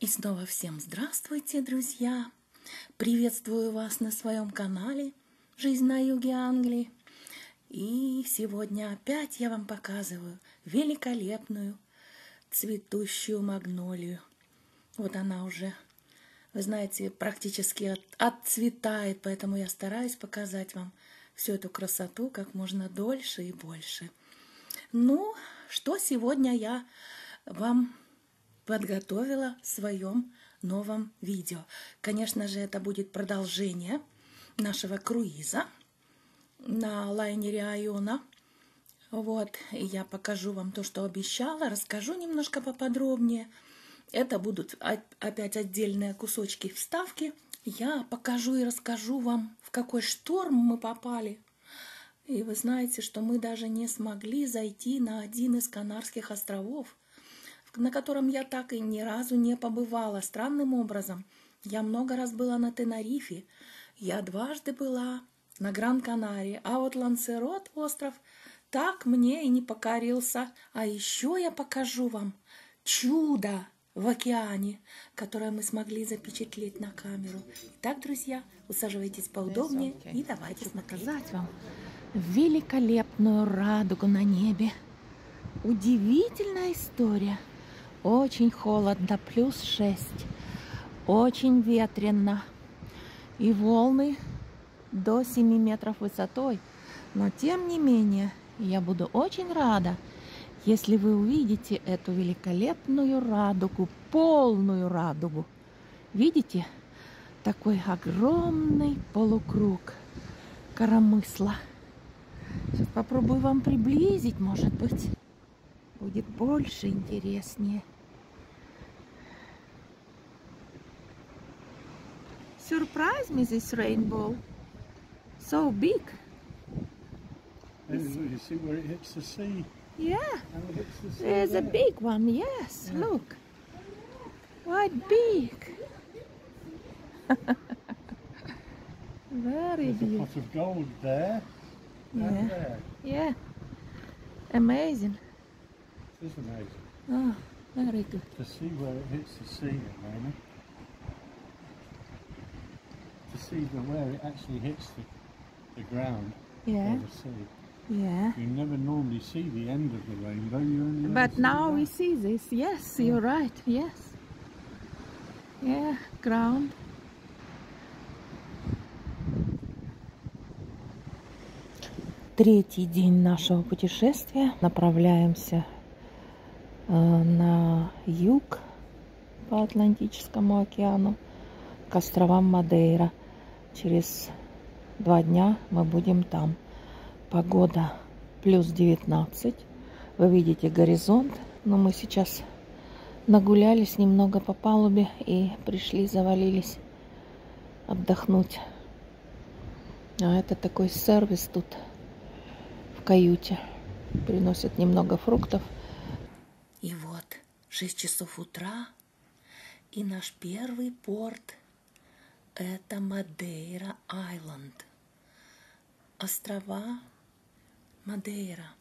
И снова всем здравствуйте, друзья! Приветствую вас на своем канале «Жизнь на юге Англии». И сегодня опять я вам показываю великолепную цветущую магнолию. Вот она уже, вы знаете, практически от, отцветает, поэтому я стараюсь показать вам всю эту красоту как можно дольше и больше. Ну, что сегодня я вам подготовила в своем новом видео. Конечно же, это будет продолжение нашего круиза на лайнере Айона. Вот, я покажу вам то, что обещала, расскажу немножко поподробнее. Это будут опять отдельные кусочки вставки. Я покажу и расскажу вам, в какой шторм мы попали. И вы знаете, что мы даже не смогли зайти на один из Канарских островов – на котором я так и ни разу не побывала. Странным образом. Я много раз была на Тенерифе. Я дважды была на Гран-Канарии. А вот Лансерот остров так мне и не покорился. А еще я покажу вам чудо в океане, которое мы смогли запечатлеть на камеру. Итак, друзья, усаживайтесь поудобнее и давайте Хочу смотреть. показать вам великолепную радугу на небе. Удивительная история – очень холодно, плюс 6. Очень ветрено. И волны до 7 метров высотой. Но тем не менее, я буду очень рада, если вы увидите эту великолепную радугу, полную радугу. Видите? Такой огромный полукруг коромысла. Сейчас попробую вам приблизить, может быть будет больше интереснее. Surprise me this rainbow. So big. And you see where it hits the sea. Yeah. The sea There's there. a big one, yes. Yeah. Look. Quite big. Very There's beautiful. a pot of gold there. Yeah. There. Yeah. Amazing. This is amazing. Oh, very good. To see where it hits the sea at the moment. To see the, where it actually hits the, the ground yeah. the sea. Yeah. You never normally see the end of the rainbow. You only but now we see this. Yes, yeah. you're right. Yes. Yeah, ground. Третий день нашего путешествия. Направляемся Э, на юг по Атлантическому океану к островам Мадейра. Через два дня мы будем там. Погода плюс 19. Вы видите горизонт, но мы сейчас нагулялись немного по палубе и пришли, завалились отдохнуть. А это такой сервис тут в каюте. Приносят немного фруктов – и вот 6 часов утра, и наш первый порт – это Мадейра Айленд. Острова Мадейра.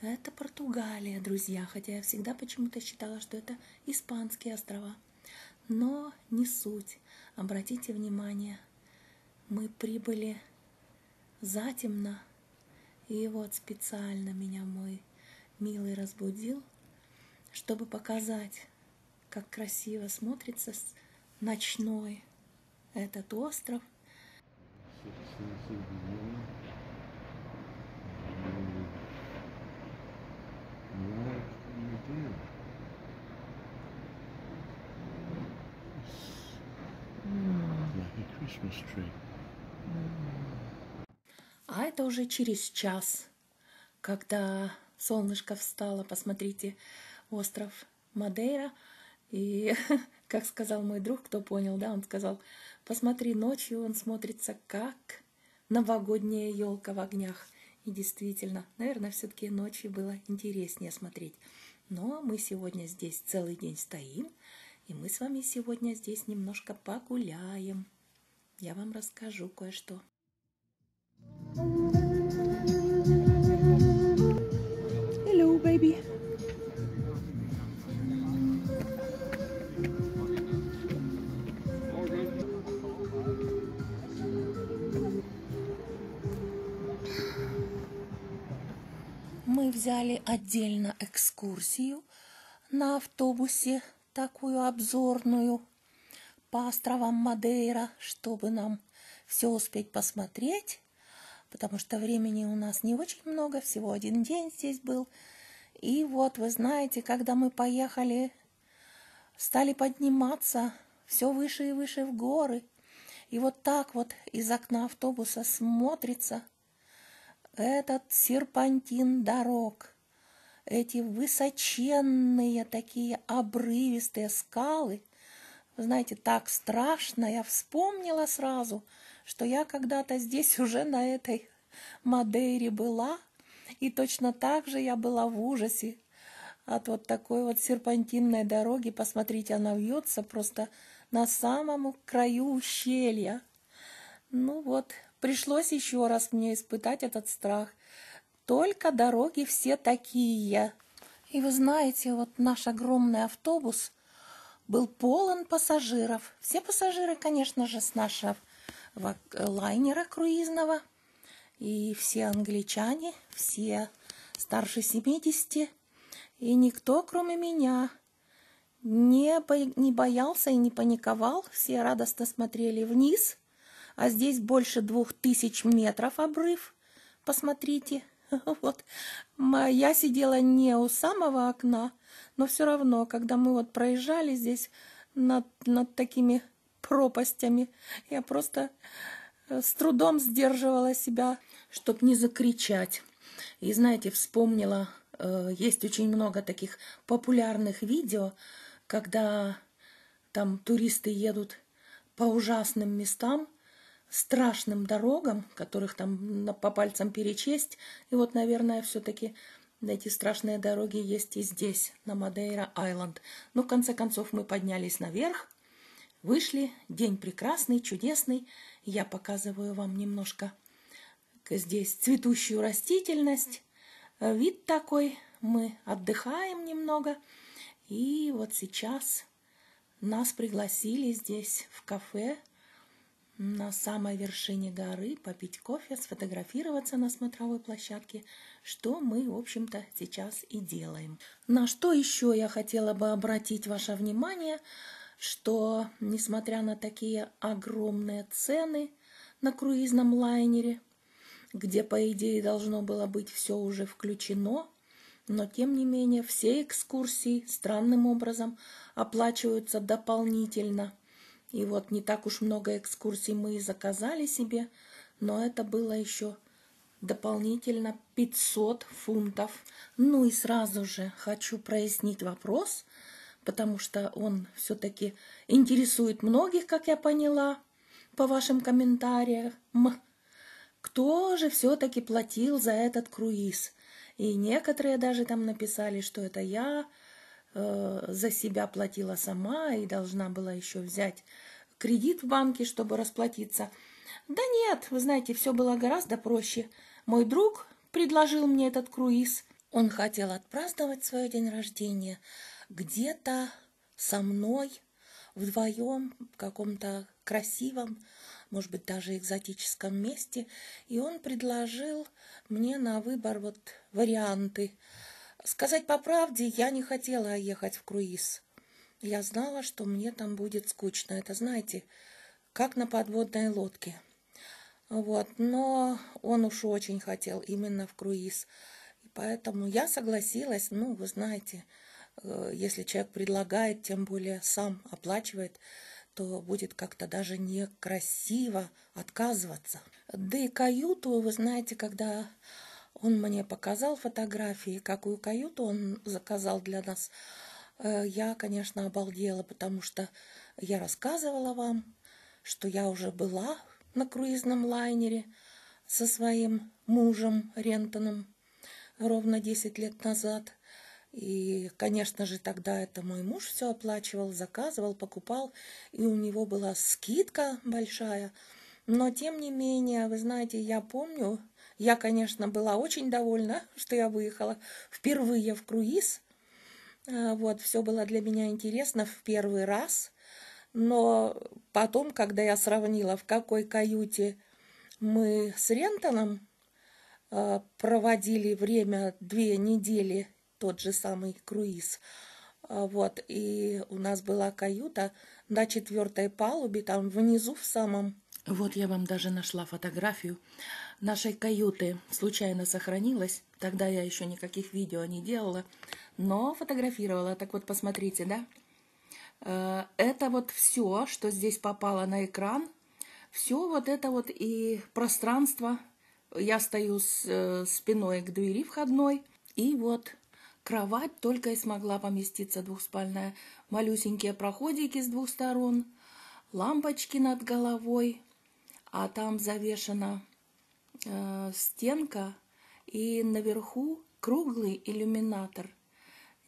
Это Португалия, друзья, хотя я всегда почему-то считала, что это испанские острова. Но не суть. Обратите внимание, мы прибыли затемно, и вот специально меня мой милый разбудил – чтобы показать, как красиво смотрится ночной этот остров. А это уже через час, когда солнышко встало, посмотрите, остров Мадейра. И, как сказал мой друг, кто понял, да, он сказал, посмотри, ночью он смотрится как новогодняя елка в огнях. И действительно, наверное, все-таки ночью было интереснее смотреть. Но мы сегодня здесь целый день стоим, и мы с вами сегодня здесь немножко погуляем. Я вам расскажу кое-что. Hello, baby. Взяли отдельно экскурсию на автобусе, такую обзорную, по островам Мадейра, чтобы нам все успеть посмотреть, потому что времени у нас не очень много, всего один день здесь был. И вот, вы знаете, когда мы поехали, стали подниматься все выше и выше в горы, и вот так вот из окна автобуса смотрится этот серпантин дорог, эти высоченные такие обрывистые скалы – знаете, так страшно, я вспомнила сразу, что я когда-то здесь уже на этой Мадейре была, и точно так же я была в ужасе от вот такой вот серпантинной дороги. Посмотрите, она вьется просто на самом краю ущелья. Ну вот, пришлось еще раз мне испытать этот страх. Только дороги все такие. И вы знаете, вот наш огромный автобус – был полон пассажиров. Все пассажиры, конечно же, с нашего лайнера круизного. И все англичане, все старше 70. И никто, кроме меня, не, не боялся и не паниковал. Все радостно смотрели вниз. А здесь больше двух тысяч метров обрыв. Посмотрите. Вот. Я сидела не у самого окна, но все равно, когда мы вот проезжали здесь над, над такими пропастями, я просто э, с трудом сдерживала себя, чтобы не закричать. И знаете, вспомнила, э, есть очень много таких популярных видео, когда там туристы едут по ужасным местам, страшным дорогам, которых там по пальцам перечесть. И вот, наверное, все-таки эти страшные дороги есть и здесь, на Мадейра-Айленд. Но, в конце концов, мы поднялись наверх, вышли. День прекрасный, чудесный. Я показываю вам немножко здесь цветущую растительность. Вид такой. Мы отдыхаем немного. И вот сейчас нас пригласили здесь в кафе на самой вершине горы, попить кофе, сфотографироваться на смотровой площадке, что мы, в общем-то, сейчас и делаем. На что еще я хотела бы обратить ваше внимание, что, несмотря на такие огромные цены на круизном лайнере, где, по идее, должно было быть все уже включено, но, тем не менее, все экскурсии странным образом оплачиваются дополнительно – и вот не так уж много экскурсий мы и заказали себе, но это было еще дополнительно 500 фунтов. Ну и сразу же хочу прояснить вопрос, потому что он все-таки интересует многих, как я поняла, по вашим комментариям. Кто же все-таки платил за этот круиз? И некоторые даже там написали, что это я, за себя платила сама и должна была еще взять кредит в банке, чтобы расплатиться. Да нет, вы знаете, все было гораздо проще. Мой друг предложил мне этот круиз. Он хотел отпраздновать свой день рождения где-то со мной вдвоем в каком-то красивом, может быть, даже экзотическом месте. И он предложил мне на выбор вот варианты – Сказать по правде, я не хотела ехать в круиз. Я знала, что мне там будет скучно. Это, знаете, как на подводной лодке. Вот, но он уж очень хотел именно в круиз. И поэтому я согласилась. Ну, вы знаете, э, если человек предлагает, тем более сам оплачивает, то будет как-то даже некрасиво отказываться. Да и каюту, вы знаете, когда он мне показал фотографии, какую каюту он заказал для нас. Э, я, конечно, обалдела, потому что я рассказывала вам, что я уже была на круизном лайнере со своим мужем Рентоном ровно 10 лет назад. И, конечно же, тогда это мой муж все оплачивал, заказывал, покупал, и у него была скидка большая. Но, тем не менее, вы знаете, я помню, я, конечно, была очень довольна, что я выехала впервые в круиз. А, вот, все было для меня интересно в первый раз. Но потом, когда я сравнила, в какой каюте мы с Рентоном э, проводили время две недели, тот же самый круиз. А, вот, и у нас была каюта на четвертой палубе, там внизу в самом... Вот я вам даже нашла фотографию нашей каюты. Случайно сохранилась. Тогда я еще никаких видео не делала, но фотографировала. Так вот, посмотрите, да? Э, это вот все, что здесь попало на экран. Все вот это вот и пространство. Я стою с э, спиной к двери входной. И вот Кровать только и смогла поместиться двухспальная. Малюсенькие проходики с двух сторон, лампочки над головой, а там завешена э, стенка и наверху круглый иллюминатор.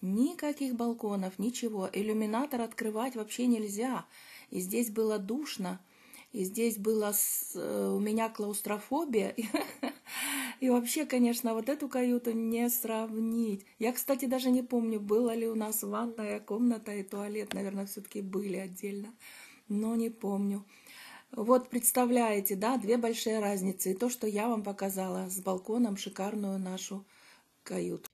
Никаких балконов, ничего. Иллюминатор открывать вообще нельзя. И здесь было душно. И здесь была э, у меня клаустрофобия. И вообще, конечно, вот эту каюту не сравнить. Я, кстати, даже не помню, была ли у нас ванная комната и туалет. Наверное, все-таки были отдельно. Но не помню. Вот представляете, да, две большие разницы. И то, что я вам показала с балконом, шикарную нашу каюту.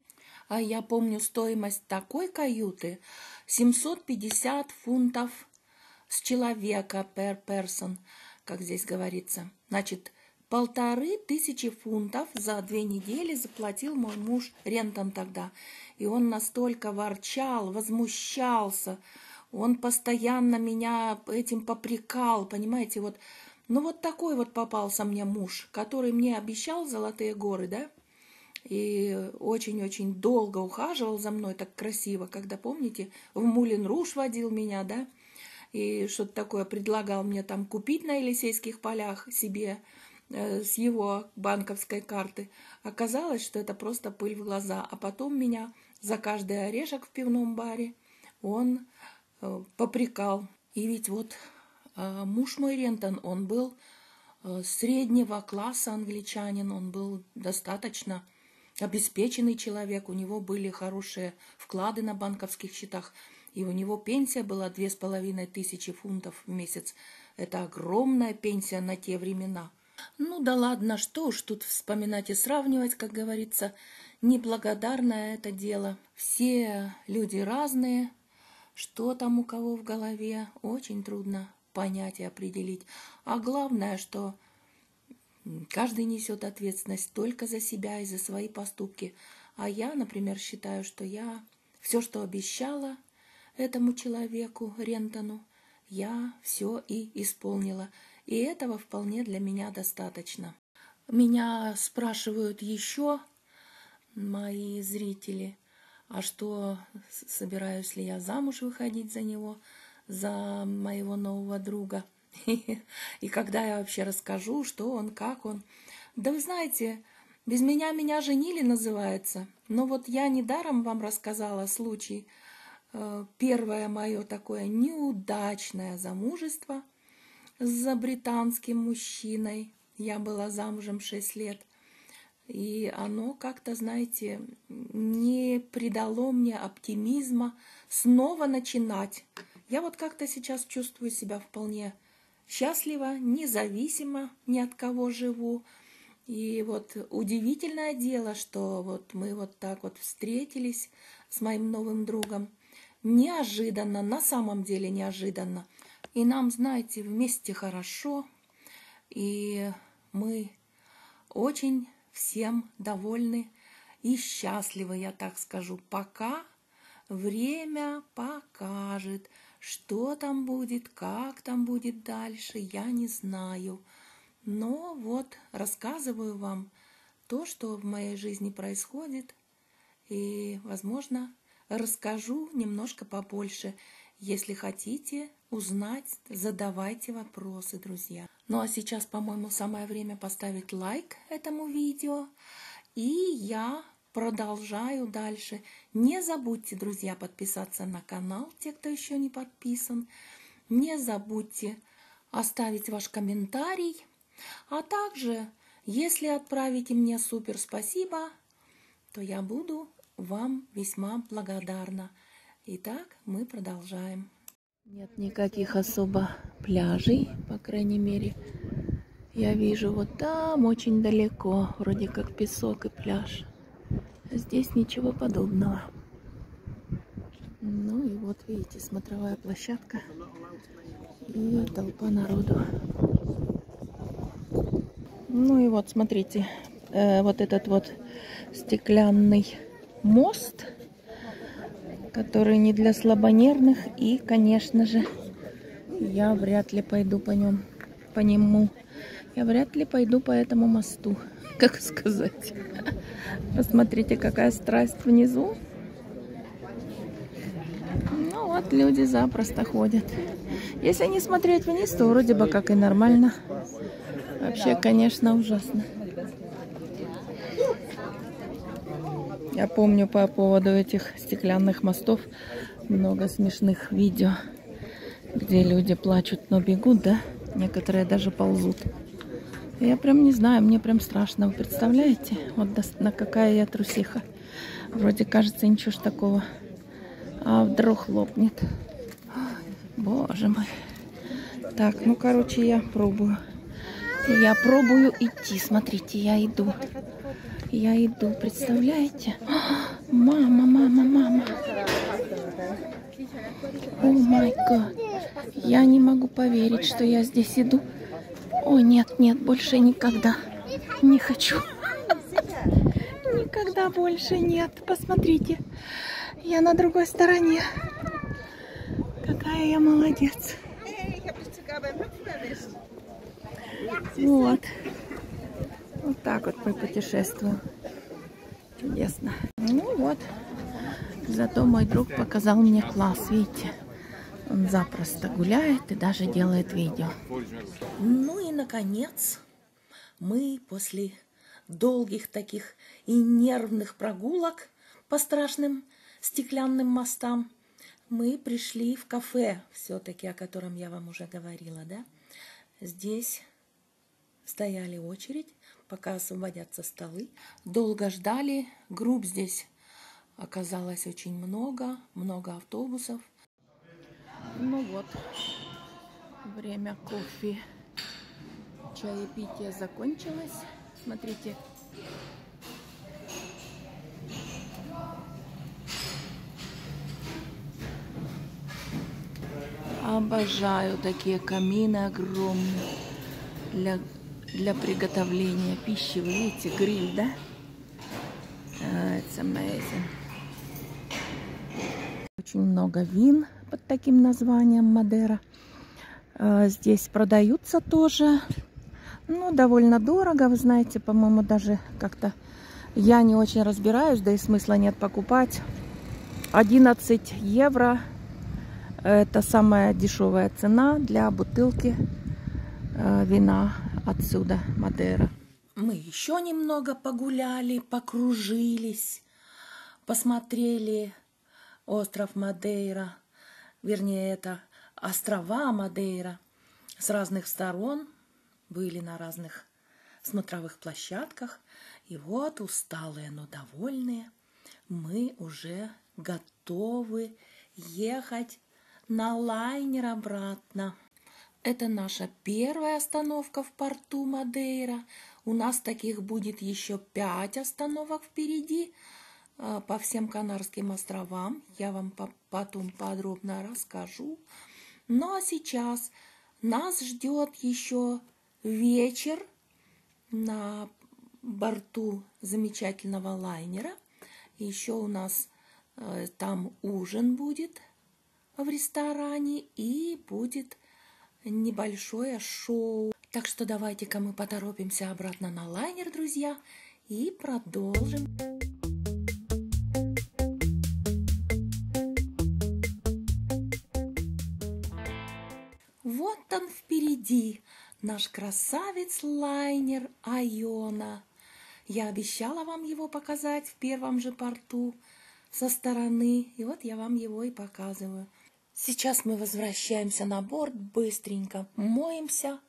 А я помню стоимость такой каюты 750 фунтов с человека per person, как здесь говорится. Значит, полторы тысячи фунтов за две недели заплатил мой муж Рентон тогда. И он настолько ворчал, возмущался, он постоянно меня этим попрекал, понимаете, вот. Ну вот такой вот попался мне муж, который мне обещал золотые горы, да, и очень-очень долго ухаживал за мной так красиво, когда, помните, в Мулин Руш водил меня, да, и что-то такое предлагал мне там купить на Елисейских полях себе э, с его банковской карты. Оказалось, что это просто пыль в глаза. А потом меня за каждый орешек в пивном баре он попрекал. И ведь вот э, муж мой Рентон, он был среднего класса англичанин, он был достаточно обеспеченный человек, у него были хорошие вклады на банковских счетах и у него пенсия была две с половиной тысячи фунтов в месяц. Это огромная пенсия на те времена. Ну да ладно, что уж тут вспоминать и сравнивать, как говорится. Неблагодарное это дело. Все люди разные. Что там у кого в голове, очень трудно понять и определить. А главное, что каждый несет ответственность только за себя и за свои поступки. А я, например, считаю, что я все, что обещала, этому человеку, Рентону, я все и исполнила, и этого вполне для меня достаточно. Меня спрашивают еще мои зрители, а что, собираюсь ли я замуж выходить за него, за моего нового друга? И когда я вообще расскажу, что он, как он. Да вы знаете, без меня меня женили называется. Но вот я недаром вам рассказала случай, Э, первое мое такое неудачное замужество за британским мужчиной. Я была замужем 6 лет. И оно как-то, знаете, не придало мне оптимизма снова начинать. Я вот как-то сейчас чувствую себя вполне счастливо, независимо ни от кого живу. И вот удивительное дело, что вот мы вот так вот встретились с моим новым другом неожиданно, на самом деле неожиданно. И нам, знаете, вместе хорошо, и мы очень всем довольны и счастливы, я так скажу, пока время покажет, что там будет, как там будет дальше, я не знаю. Но вот рассказываю вам то, что в моей жизни происходит, и, возможно, расскажу немножко побольше. Если хотите узнать, задавайте вопросы, друзья. Ну а сейчас, по-моему, самое время поставить лайк этому видео. И я продолжаю дальше. Не забудьте, друзья, подписаться на канал, те, кто еще не подписан. Не забудьте оставить ваш комментарий. А также, если отправите мне супер спасибо, то я буду вам весьма благодарна. Итак, мы продолжаем. Нет никаких особо пляжей, по крайней мере, Я вижу вот там очень далеко, вроде как песок и пляж. Здесь ничего подобного. Ну и вот видите, смотровая площадка и толпа народу. Ну и вот смотрите, э, вот этот вот стеклянный мост, который не для слабонервных. И, конечно же, я вряд ли пойду по нем, по нему. Я вряд ли пойду по этому мосту, как сказать. Посмотрите, какая страсть внизу. Ну вот, люди запросто ходят. Если не смотреть вниз, то вроде бы как и нормально. Вообще, конечно, ужасно. Я помню по поводу этих стеклянных мостов много смешных видео, где люди плачут, но бегут, да? Некоторые даже ползут. Я прям не знаю, мне прям страшно. Вы представляете? Вот на какая я трусиха. Вроде кажется, ничего ж такого. А вдруг лопнет. Боже мой. Так, ну, короче, я пробую. Я пробую идти. Смотрите, я иду. Я иду, представляете? Мама, мама, мама. О май гад. Я не могу поверить, что я здесь иду. О, нет, нет, больше никогда. Не хочу. Никогда больше нет. Посмотрите. Я на другой стороне. Какая я молодец. Вот. Вот так вот мы путешествуем. Чудесно. Ну вот. Зато мой друг показал мне класс, видите. Он запросто гуляет и даже делает видео. Ну и, наконец, мы после долгих таких и нервных прогулок по страшным стеклянным мостам, мы пришли в кафе, все-таки, о котором я вам уже говорила, да? Здесь стояли очередь, пока освободятся столы. Долго ждали, групп здесь оказалось очень много, много автобусов. Ну вот, время кофе, чаепитие закончилось. Смотрите. Обожаю такие камины огромные для, для приготовления пищи. Вы видите, гриль, да? Uh, it's amazing. Очень много вин под таким названием Мадера. А, здесь продаются тоже. Ну, довольно дорого, вы знаете, по-моему, даже как-то я не очень разбираюсь, да и смысла нет покупать. 11 евро это самая дешевая цена для бутылки э, вина отсюда, Мадера. Мы еще немного погуляли, покружились, посмотрели остров Мадейра, вернее, это острова Мадейра с разных сторон, были на разных смотровых площадках. И вот усталые, но довольные, мы уже готовы ехать на лайнер обратно. Это наша первая остановка в порту Мадейра. У нас таких будет еще пять остановок впереди – а, по всем Канарским островам. Я вам потом подробно расскажу. Ну а сейчас нас ждет еще вечер на борту замечательного лайнера. Еще у нас э, там ужин будет в ресторане и будет небольшое шоу. Так что давайте-ка мы поторопимся обратно на лайнер, друзья, и продолжим. он впереди, наш красавец-лайнер Айона. Я обещала вам его показать в первом же порту со стороны, и вот я вам его и показываю. Сейчас мы возвращаемся на борт быстренько, моемся,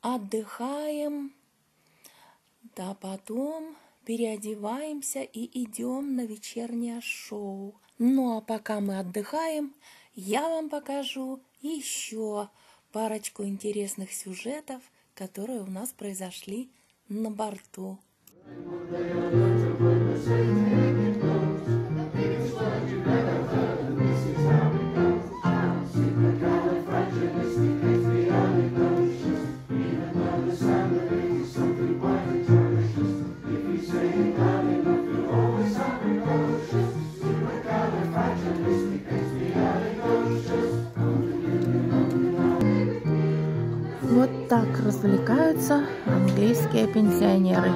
отдыхаем, да потом переодеваемся и идем на вечернее шоу. Ну а пока мы отдыхаем, я вам покажу еще парочку интересных сюжетов которые у нас произошли на борту. Вот так развлекаются английские пенсионеры.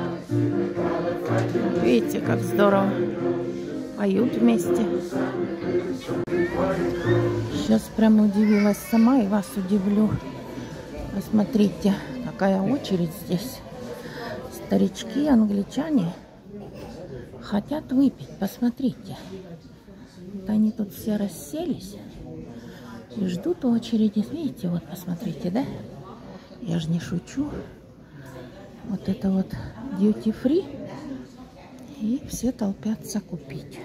Видите, как здорово. Поют вместе. Сейчас прямо удивилась сама и вас удивлю. Посмотрите, какая очередь здесь. Старички, англичане хотят выпить. Посмотрите. Вот они тут все расселись и ждут очереди. Видите, вот посмотрите, да? Я же не шучу. Вот это вот duty free. И все толпятся купить.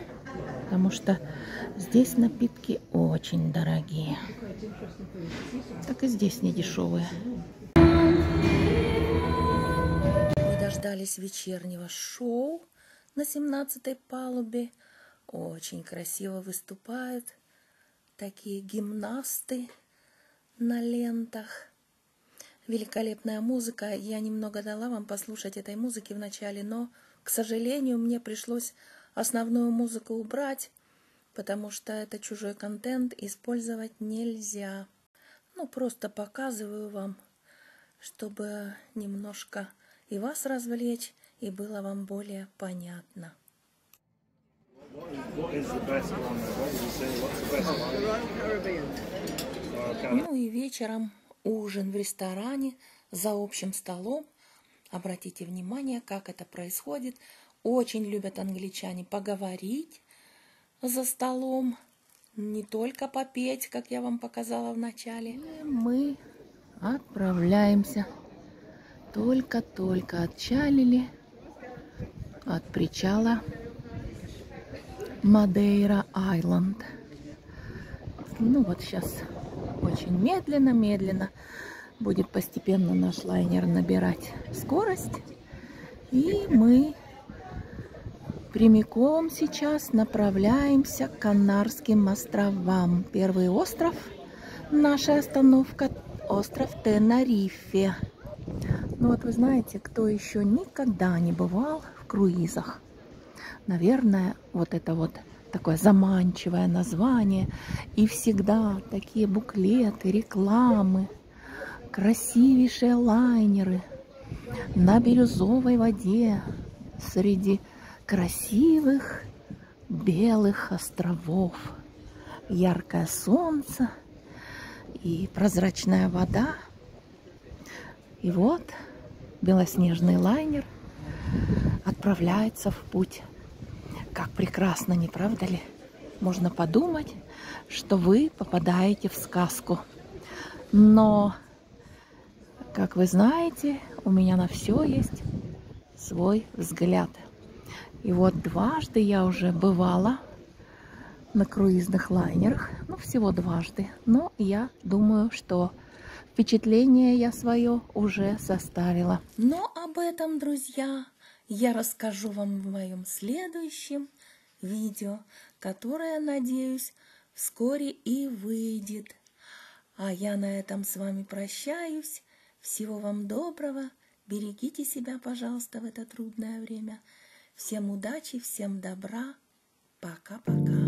Потому что здесь напитки очень дорогие. Так и здесь не дешевые. Мы дождались вечернего шоу на 17-й палубе. Очень красиво выступают такие гимнасты на лентах. Великолепная музыка. Я немного дала вам послушать этой музыки в начале, но к сожалению, мне пришлось основную музыку убрать, потому что это чужой контент, использовать нельзя. Ну, просто показываю вам, чтобы немножко и вас развлечь, и было вам более понятно. Ну и вечером ужин в ресторане за общим столом – Обратите внимание, как это происходит. Очень любят англичане поговорить за столом, не только попеть, как я вам показала в начале. Мы отправляемся. Только-только отчалили от причала Мадейра Айленд. Ну вот сейчас очень медленно-медленно будет постепенно наш лайнер набирать скорость. И мы прямиком сейчас направляемся к Канарским островам. Первый остров, наша остановка, остров Тенарифе. Ну вот вы знаете, кто еще никогда не бывал в круизах, наверное, вот это вот такое заманчивое название и всегда такие буклеты, рекламы – красивейшие лайнеры на бирюзовой воде среди красивых белых островов. Яркое солнце и прозрачная вода. И вот белоснежный лайнер отправляется в путь. Как прекрасно, не правда ли? Можно подумать, что вы попадаете в сказку. Но как вы знаете, у меня на все есть свой взгляд. И вот дважды я уже бывала на круизных лайнерах, ну всего дважды, но я думаю, что впечатление я свое уже составила. Но об этом, друзья, я расскажу вам в моем следующем видео, которое, надеюсь, вскоре и выйдет. А я на этом с вами прощаюсь. Всего вам доброго. Берегите себя, пожалуйста, в это трудное время. Всем удачи, всем добра. Пока-пока.